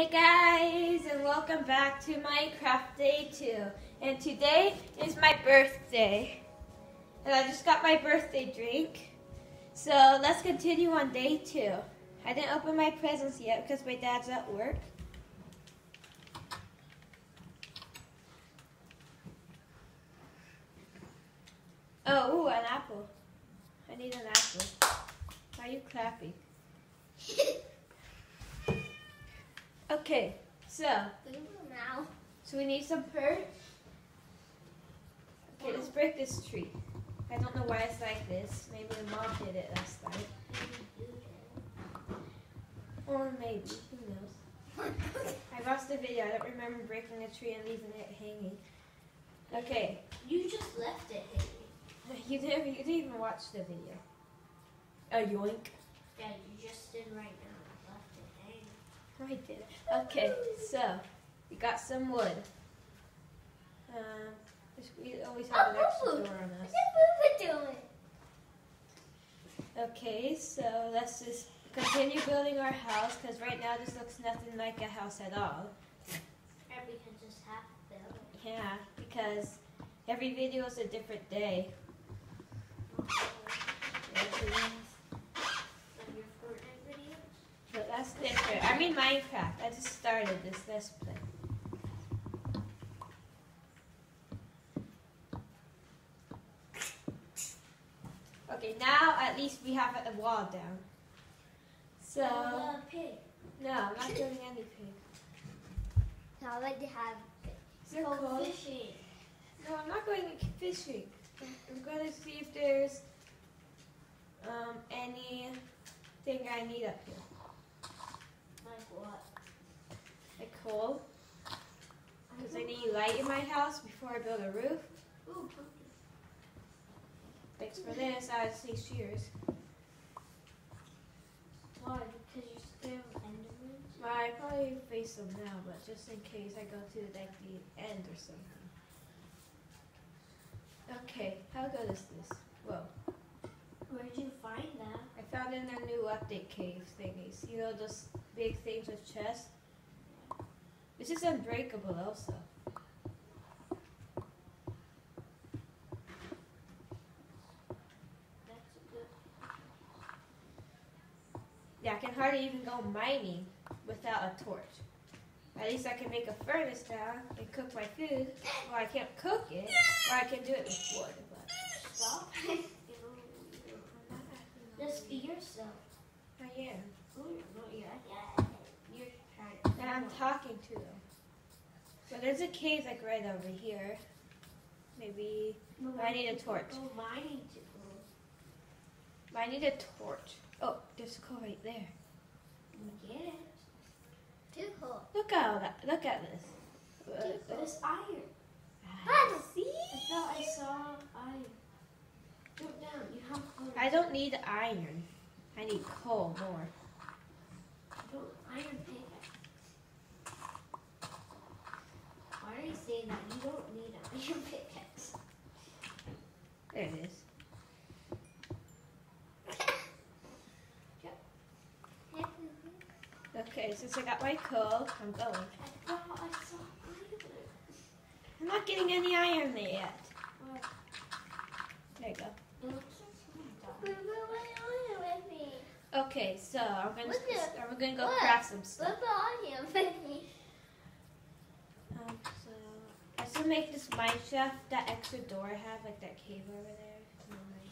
Hey guys, and welcome back to Minecraft Day 2. And today is my birthday. And I just got my birthday drink. So let's continue on day 2. I didn't open my presents yet because my dad's at work. Oh, ooh, an apple. I need an apple. Why are you clapping? Okay, so now. so we need some perch. Okay, let's break this tree. I don't know why it's like this. Maybe the mom did it last night. Or maybe, who knows. I watched the video. I don't remember breaking a tree and leaving it hanging. Okay, You just left it hanging. you didn't, you didn't even watch the video. A yoink. Yeah, you just did right now. Left it hanging. I did. Okay, so we got some wood. Um, we always have an extra door on us. What's the doing? Okay, so let's just continue building our house because right now this looks nothing like a house at all. Or we can just half build. Yeah, because every video is a different day. Like your Fortnite videos. But that's different. I mean Minecraft. I just started this. Let's play. Okay, now at least we have a wall down. So, Uh, pig. no, I'm not doing anything. Now I like to have cold. fishing. No, I'm not going fishing. I'm going to see if there's um, anything I need up here. Like what? Like coal. Because I need light in my house before I build a roof. Ooh. Thanks for this. I see shears. Why? Because you're scared of Endermans? Well, I probably face them now, but just in case I go to like the end or something. Okay, how good is this? Whoa. Where'd you find that? I found in their new update cave thingies. You know those big things with chests? This is unbreakable also. That's a good. Yeah, I can hardly even go mining without a torch. At least I can make a furnace down and cook my food. Well, I can't cook it, or I can do it with wood. But Stop. Not Just be yourself. I am. Ooh, no, you're, yeah. You're trying. And I'm talking to them. So there's a cave like right over here. Maybe I need a torch. Go mining to I need a torch. Oh, there's a coal right there. Get it. Too cool. Look at that. Look at this. Uh, This iron. ah, see? I thought I saw iron. Jump down. You have coal. I don't need iron. I need coal more. don't iron pickaxe. Why are you saying that? You don't need an iron pickaxe. There it is. Okay, since I got my coal, I'm going. I thought I saw iron. I'm not getting any iron there yet. Where? There you go. It looks like someone died. with. Okay, so I'm gonna Look at- I'm gonna go look. craft some stuff. Look on him with me. Um, so I still make this mine shaft, that extra door I have, like that cave over there. is my mine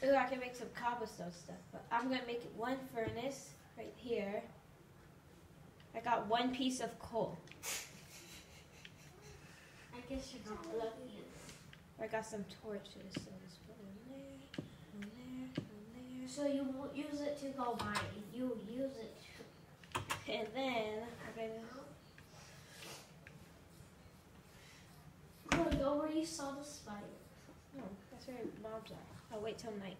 shaft. Ooh, I can make some cobblestone stuff, but I'm gonna make one furnace right here. I got one piece of coal. I guess you're not lucky. I got some torches, so just put one there, one there, there. So you won't use it to go mining. You'll use it And then I'm gonna to go, go where you saw the spider. No, that's where mobs are. I'll wait till night.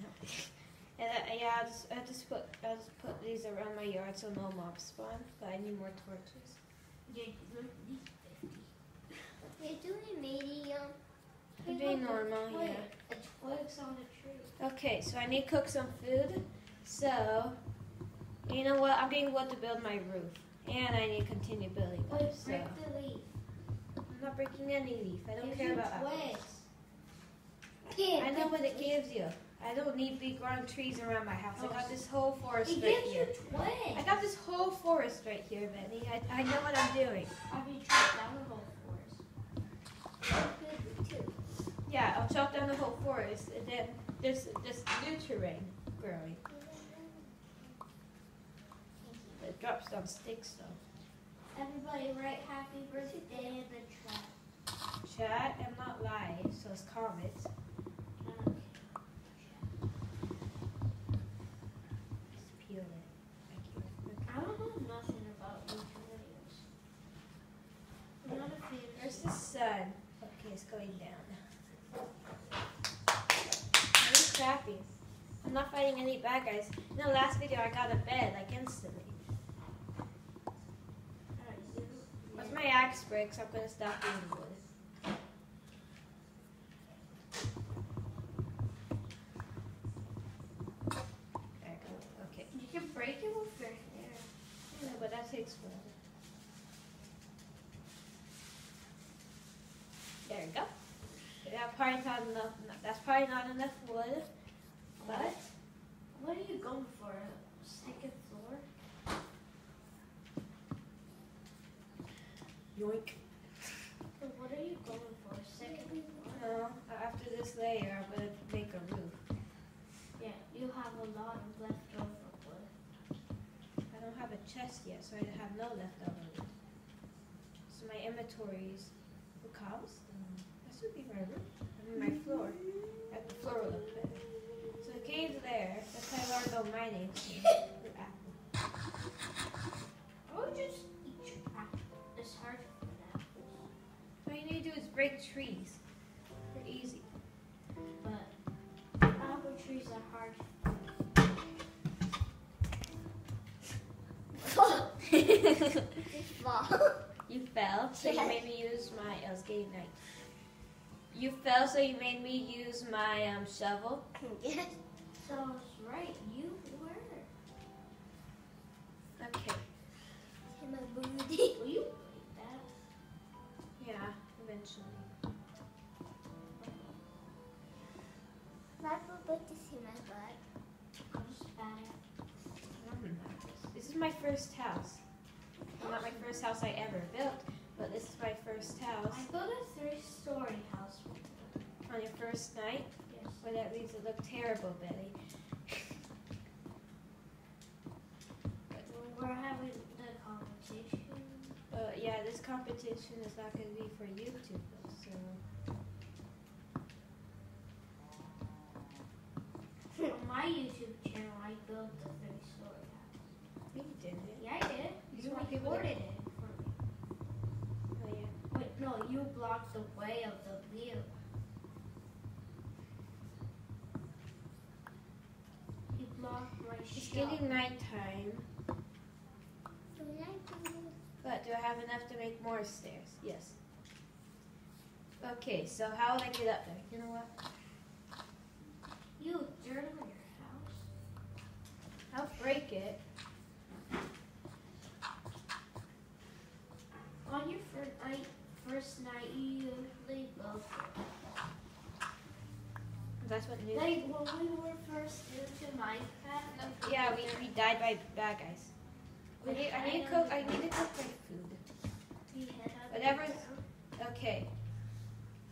and uh, yeah, I'll just, I'll just put I'll just put these around my yard so no mobs spawn. But I need more torches. Yeah, you need 50. You're doing medium. I'm doing normal, Twig. yeah. A twig's on a tree. Okay, so I need to cook some food. So You know what? I'm getting wood to build my roof. And I need to continue building Wait. So. break the leaf. Breaking any leaf. I don't Gives care about apples. twigs. I know what it gives you. I don't need big grown trees around my house. I got oh. this whole forest It right gives here. you twigs. I got this whole forest right here, Benny. I, I know what I'm doing. Have you chopped down the whole forest? Yeah, I'll chop down the whole forest, and then there's this new terrain growing. It drops down sticks though. Everybody write happy birthday in the chat. Chat, I'm not live, so it's comments. Just peel it. I don't know nothing about videos. I'm not a fan. Where's the sun? Okay, it's going down. Crappy. I'm not fighting any bad guys. In the last video, I got a bed like instantly. My axe breaks, I'm gonna stop doing wood. There I go. Okay. You can break it with your hair. No, but that takes forever. There we go. That probably not enough. That's probably not enough wood. But What are you going for? A second floor? Yoink. Or What are you going for? Second? No, uh, after this layer, I'm gonna make a roof. Yeah, you have a lot of leftover wood. I don't have a chest yet, so I have no leftover wood. So my inventory is the cobblestone. Um, that should be my roof. I mean my floor. At the floor will look better. So the cave's there. That's why I learned about mining. break trees. They're easy. But apple trees are hard. you fell, so you made me use my. I was getting night. You fell, so you made me use my um, shovel. So I was right. You were. Okay. Will you my first house. Well, not my first house I ever built, but this is my first house. I built a three-story house. On your first night, Yes. well, that means it looked terrible, Betty. We're having the competition. Uh, yeah, this competition is not going to be for YouTube, though, so. On my YouTube channel, I built the three-story house. You didn't. Yeah, I did. These You are my people recorded it for me. Oh, yeah. Wait, no, you blocked the way of the view. You blocked my It's shot. getting nighttime, but do I have enough to make more stairs? Yes. Okay, so how will I get up there? You know what? You dirt on your house. I'll break it. On your first night, first night, you usually build it. That's what new. Like when we were first into Minecraft. Yeah, we, we died by bad guys. I need, I need to cook. I need to cook my food. We had a- Whatever. Okay.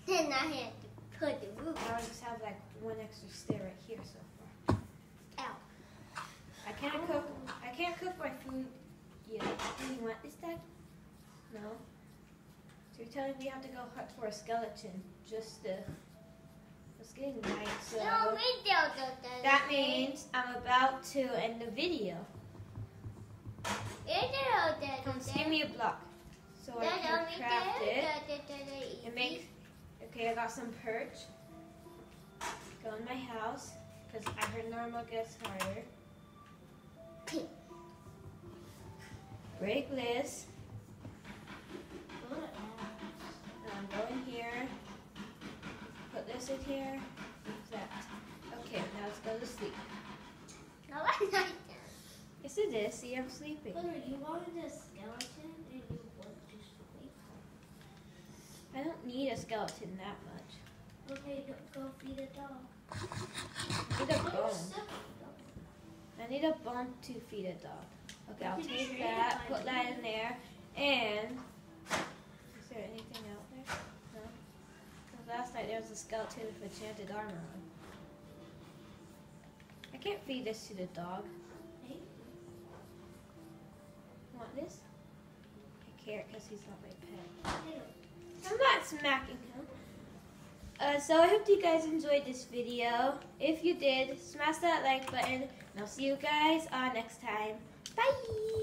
Then I had to put the roof Now I just have like one extra stair right here so far. out. I can't cook. I can't cook my food yet. Do you want this, Dad? No. You're telling me I have to go hunt for a skeleton just to. It's getting night, so No, we don't do that. that means I'm about to end the video. We don't do that. Come, give me a block so I can craft it. It makes. Okay, I got some perch. Go in my house because I heard normal gets harder. Break this. Good ass. And I'm going here. Put this in here. That. Okay, now let's go to sleep. No, I'm not done. Yes, Yes, it is. See, I'm sleeping. You wanted a skeleton and you want to sleep. I don't need a skeleton that much. Okay, go, feed a dog. I need a bone. I need a bone to feed a dog. Okay, I'll take that, put that in there, and is there anything out there? No. last night there was a skeleton with enchanted armor on. I can't feed this to the dog. Want this? I can't because he's not my pet. I'm not smacking him. Uh, so I hope you guys enjoyed this video. If you did, smash that like button. And I'll see you guys uh, next time. Bye!